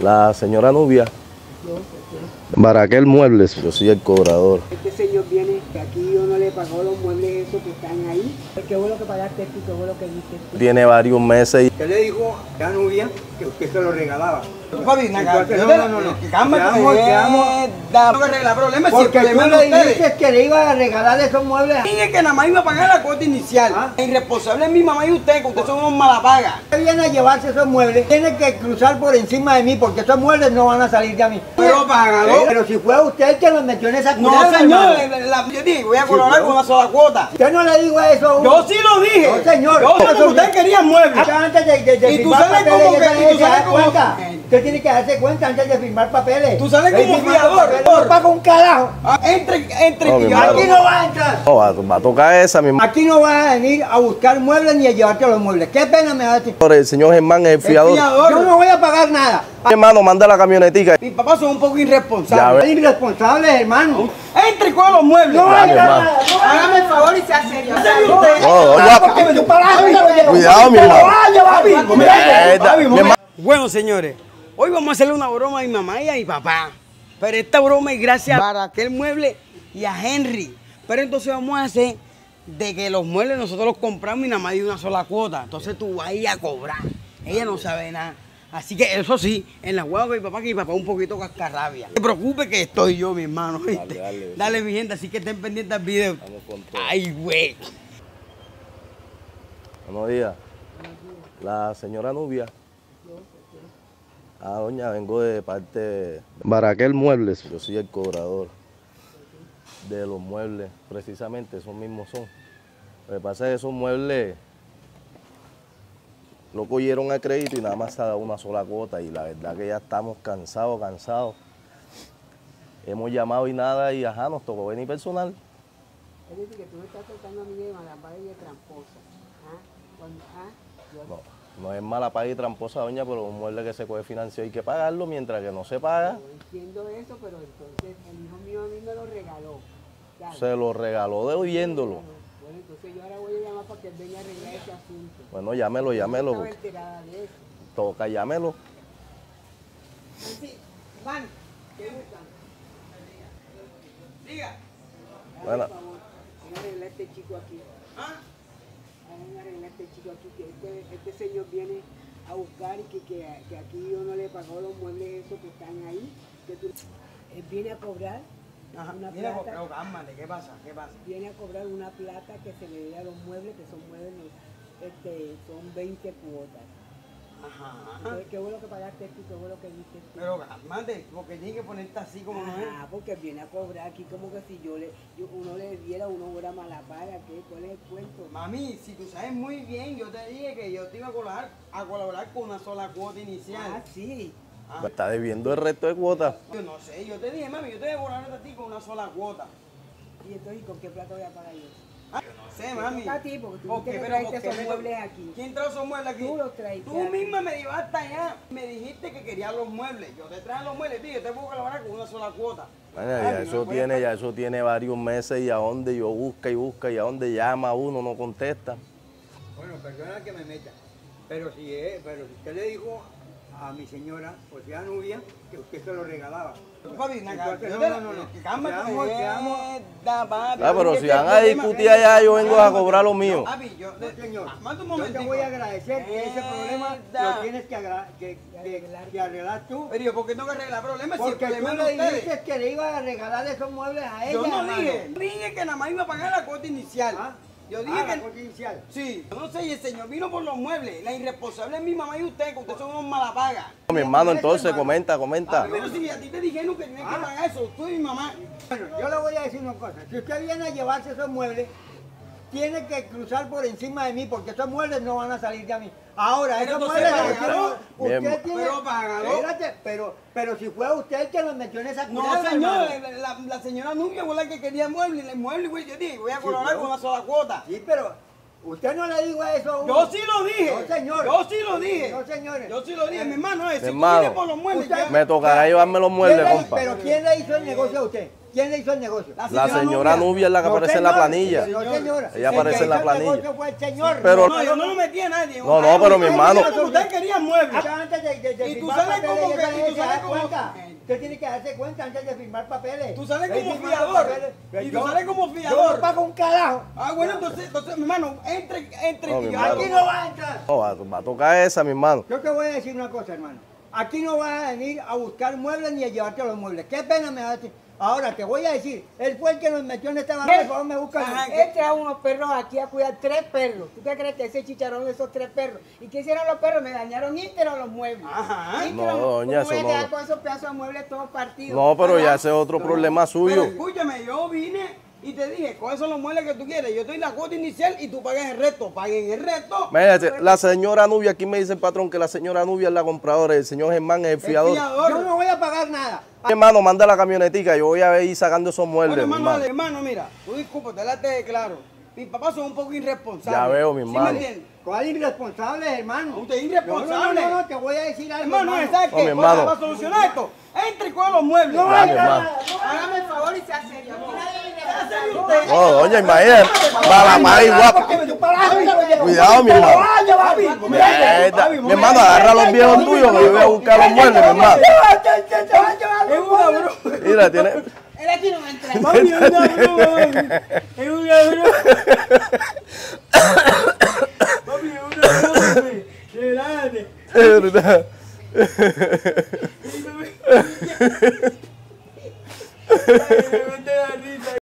La señora Nubia. Baraquel Muebles. Yo soy el cobrador. Este señor viene, que aquí yo no le pagó los muebles esos que están ahí. Qué bueno que pagaste tú, qué bueno que diste. Tiene varios meses y ¿Qué le dijo a Nubia que usted se lo regalaba? Papi, no, no, no, no. Cálmate, No arregla problemas si el Porque tú le que le iba a regalar esos muebles. Dije que nada más iba a pagar la cuota inicial. Ah. El irresponsable es mi mamá y usted, que ustedes son unos malapagas. Usted viene a llevarse esos muebles, tiene que cruzar por encima de mí porque esos muebles no van a salir de mí. Pero págalo. Pero si fue usted el que los metió en esa No, culebra, señor, la- yo dije, voy a colaborar con una sola cuota. Usted no le dijo eso a uno. Yo sí lo dije. No, señor. Yo usted- quería muebles. Antes de, de, de Y tú como ya que- Usted tiene que darse cuenta antes de firmar papeles. Tú sales como fiador, No paga un carajo. Ah, Entre, entre No, mi. Aquí no va a entrar. no, va, va a tocar esa mi Aquí no vas a venir a buscar muebles ni a llevarte los muebles. Qué pena me da a ti. El señor Germán es el el fiador. fiador. Yo no voy a pagar nada. Mi hermano, manda la camionetica. Mis papás son un poco Ya irresponsables. Irresponsables, hermano. Entre y coja los muebles. No mi. No hay Hágame el favor y sea serio. No, no. Cuidado, mi mi hermano. Bueno, señores, hoy vamos a hacerle una broma a mi mamá y a mi papá. Pero esta broma es gracias a aquel mueble y a Henry. Pero entonces vamos a hacer de que los muebles nosotros los compramos y nada más de una sola cuota. Entonces tú vas a ir a cobrar. Ella no sabe nada. Así que eso sí, en la hueá de mi papá, que mi papá es un poquito cascarrabia. No te preocupes que estoy yo, mi hermano. ¿viste? dale. Dale, mi gente, así que estén pendientes del video. Vamos con todo. Ay, güey. Buenos días. La señora Nubia. Ah, doña, vengo de parte de Baraquel Muebles. Yo soy el cobrador de los muebles, precisamente, esos mismos son. Lo que pasa es que esos muebles lo cogieron a crédito y nada más se ha dado una sola cuota y la verdad que ya estamos cansados, cansados. Hemos llamado y nada y ajá, nos tocó venir personal. Es decir, que tú me estás tratando a mí de malabar y de tramposa. ¿Ah? Cuando, ah, yo No, no es mala paga y tramposa, doña, pero un mueble que se coge financiado hay que pagarlo, mientras que no se paga, yo entiendo eso, pero entonces el hijo mío a mí me lo regaló. ¿sabes? se lo regaló de oyéndolo. Bueno, entonces yo ahora voy a llamar para que él venga a arreglar ese asunto. Bueno, llámelo, llámelo. no estaba de eso. Toca, llámelo. Sí, van, ¿qué buscan? Diga. Bueno, Por favor, a arreglar este chico aquí. ¿Ah? A arreglar este chico aquí, que este, este señor viene a buscar y que, que, que aquí yo no le pagó los muebles esos que están ahí. Que tú- él viene a cobrar Ajá. una Mira, plata. pero cálmate, ¿qué pasa? ¿Qué pasa? viene a cobrar una plata que se le dé a los muebles, que son muebles, este, son 20 cuotas. Ajá. Entonces, qué bueno que pagaste tú, qué bueno que diste tú. Pero cálmate, porque tiene que ponerte así como no es. Ah, porque viene a cobrar aquí como que si yo le, yo, uno le diera una hora mala paga, ¿qué? ¿cuál es el cuento? Mami, si tú sabes muy bien, yo te dije que yo te iba a colaborar, a colaborar con una sola cuota Ah, inicial. sí. Ah, está debiendo el resto de cuotas. yo no sé, yo te dije, mami, yo te voy a colaborar a ti con una sola cuota. Y entonces, ¿y con qué plata voy a pagar yo? Ah, sé, mami. a ti, porque tú ¿Por qué? tienes que Pero traerte ¿por qué esos me to- muebles aquí. ¿Quién trajo esos muebles aquí? Tú los traiste Tú misma me llevaste allá, me dijiste que querías los muebles. Yo te traje los muebles, tío, yo te puedo colaborar con una sola cuota. Bueno, ya eso tiene, ya eso tiene varios meses y a donde yo busca y busca y a donde llama uno no contesta. Bueno, perdona que me meta. Pero si, es- pero si usted le dijo a mi señora, o sea, a Nubia, que usted se lo regalaba. Papi, Entonces, no, no, no, no. Quedamos- quedamos-. Ah, pero si que van a discutir allá, yo vengo a cobrar lo mío. Papi, yo, No, señor. Un Yo te voy a agradecer que ese problema lo tienes que, que, que- que arreglar tú. Pero yo, ¿por qué tengo que arreglar problemas si el Porque tú problema es le de ustedes? dijiste que le iba a regalar esos muebles a ella. Yo no dije, dije que nada más iba a pagar la cuota inicial. Yo dije Ah, que... Sí, yo no sé, y el señor vino por los muebles. La irresponsable es mi mamá y usted, que ustedes son unos malapagas. Mi hermano, entonces, hermano. comenta, comenta. Ah, pero si a ti te dijeron que tienes que Ah. pagar eso, tú y mi mamá. Bueno, yo le voy a decir una cosa. Si usted viene a llevarse esos muebles, tiene que cruzar por encima de mí porque esos muebles no van a salir de mí. Ahora, entonces muebles... usted Bien. tiene... Pero. Espérate, pero, pero si fue usted el que los metió en esa No, culebra, señor, la, señora Nubia fue la que quería muebles, y el mueble, güey, yo dije, voy a colaborar pero- con una sola cuota. Sí, pero usted no le dijo eso a uno. Yo sí lo dije. No, señor. Yo sí lo dije. No, señores. Yo sí lo dije, mi hermano, eh, si tú por los muebles, Usted- Me tocará llevarme los ¿Quién muebles, le- compa. Pero ¿quién le hizo el negocio a usted? ¿Quién le hizo el negocio? La señora Nubia es la que No, aparece en la señor. planilla. No, señora. Ella El aparece en la planilla. fue el señor. Pero- No, yo no lo metí a nadie. No, no, pero mi hermano- Ustedes querían muebles. Ah, Antes de, de, de Y tú sales como que- tú sales como- cuenta. Usted tiene que darse cuenta antes de firmar papeles. Tú sales como fiador. Y tú Yo- sales como Yo fiador. no pago un carajo. Ah, bueno, entonces, entonces mi hermano, entre, entre. No, mi yo- hermano. Aquí no vas a entrar. No, va, va a tocar esa, mi hermano. Yo te voy a decir una cosa, hermano. Aquí no vas a venir a buscar muebles ni a llevarte los muebles. Qué pena me da. Ahora te voy a decir, él fue el que nos metió en esta barra, por favor me busca. Trajo unos perros aquí a cuidar tres perros. ¿Tú qué crees que ese chicharrón de esos tres perros? ¿Y qué hicieron los perros? Me dañaron íntegros los muebles. Ajá. Íntegros, No, doña, ¿cómo voy a eso no- con esos pedazos de muebles todos partidos? No, pero ya ese es otro problema Pero suyo. escúchame, yo vine y te dije, ¿cuáles son los muebles que tú quieres? Yo te doy la cuota inicial y tú pagas el resto. Paguen el resto. Imagínate, la señora Nubia, aquí me dice el patrón que la señora Nubia es la compradora el señor Germán es el El fiador. fiador. Yo no voy a pagar nada. Hermano, manda la camionetica, yo voy a ir sacando esos muebles, Bueno, hermano, hermano. hermano, mira, tú disculpa, te late claro. Mis papás son un poco irresponsables. Ya veo, mi ¿Sí hermano. me entiendes? ¿Cuál irresponsable, hermano? Usted es No, irresponsable. No, no, no, te voy a decir algo. Hermano, hermano. ¿sabes No, qué? mi ¿Cómo hermano. se va a solucionar esto? Entre y coge los muebles. No, nada. hermano. Hágame el favor y sea serio. No, doña, imagínate. Va la madre guapa. Cuidado, mi hermano. Mi hermano, agarra los viejos tuyos que yo voy a buscar los muebles, mi hermano. Es una broma. Mira, tiene. Él aquí no es una broma, mami. Es una broma. Mami, es una broma,